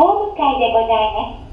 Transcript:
ホーム会でございます。